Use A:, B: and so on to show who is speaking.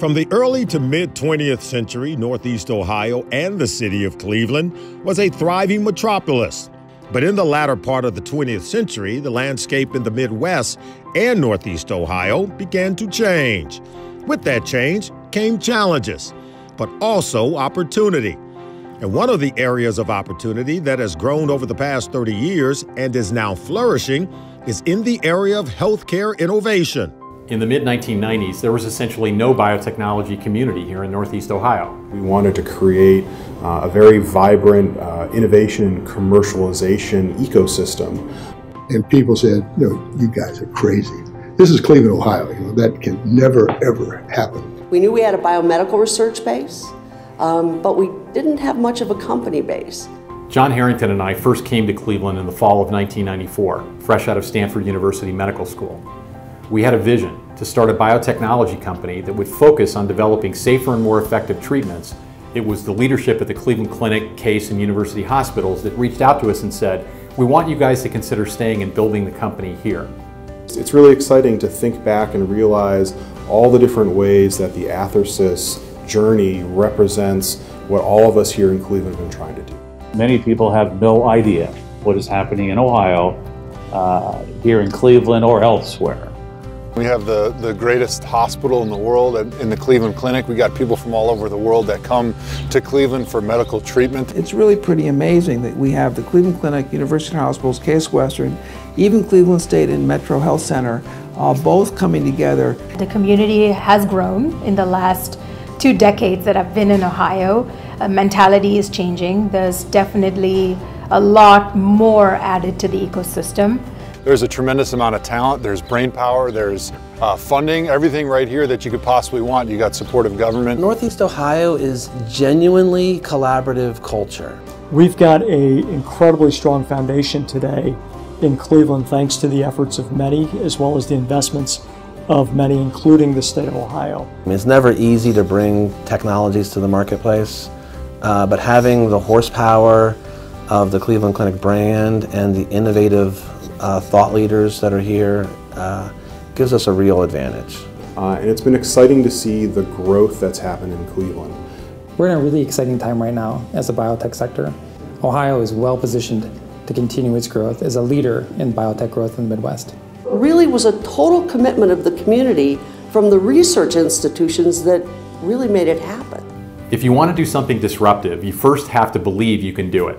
A: From the early to mid 20th century, Northeast Ohio and the city of Cleveland was a thriving metropolis. But in the latter part of the 20th century, the landscape in the Midwest and Northeast Ohio began to change. With that change came challenges, but also opportunity. And one of the areas of opportunity that has grown over the past 30 years and is now flourishing is in the area of healthcare innovation.
B: In the mid-1990s, there was essentially no biotechnology community here in Northeast Ohio.
C: We wanted to create uh, a very vibrant uh, innovation and commercialization ecosystem.
D: And people said, no, you guys are crazy. This is Cleveland, Ohio. You know, that can never, ever happen.
E: We knew we had a biomedical research base, um, but we didn't have much of a company base.
B: John Harrington and I first came to Cleveland in the fall of 1994, fresh out of Stanford University Medical School. We had a vision to start a biotechnology company that would focus on developing safer and more effective treatments. It was the leadership at the Cleveland Clinic, Case, and University Hospitals that reached out to us and said, we want you guys to consider staying and building the company here.
C: It's really exciting to think back and realize all the different ways that the Athersys journey represents what all of us here in Cleveland have been trying to do.
F: Many people have no idea what is happening in Ohio, uh, here in Cleveland or elsewhere.
G: We have the, the greatest hospital in the world in the Cleveland Clinic. We got people from all over the world that come to Cleveland for medical treatment.
H: It's really pretty amazing that we have the Cleveland Clinic, University Hospitals, Case Western, even Cleveland State and Metro Health Center, uh, both coming together.
I: The community has grown in the last two decades that I've been in Ohio. Uh, mentality is changing. There's definitely a lot more added to the ecosystem.
G: There's a tremendous amount of talent, there's brain power, there's uh, funding, everything right here that you could possibly want. You got supportive government.
J: Northeast Ohio is genuinely collaborative culture.
K: We've got a incredibly strong foundation today in Cleveland thanks to the efforts of many as well as the investments of many, including the state of Ohio.
J: It's never easy to bring technologies to the marketplace, uh, but having the horsepower of the Cleveland Clinic brand and the innovative uh, thought leaders that are here uh, gives us a real advantage.
C: Uh, and it's been exciting to see the growth that's happened in Cleveland.
L: We're in a really exciting time right now as a biotech sector. Ohio is well positioned to continue its growth as a leader in biotech growth in the Midwest.
E: Really was a total commitment of the community from the research institutions that really made it happen.
B: If you want to do something disruptive, you first have to believe you can do it.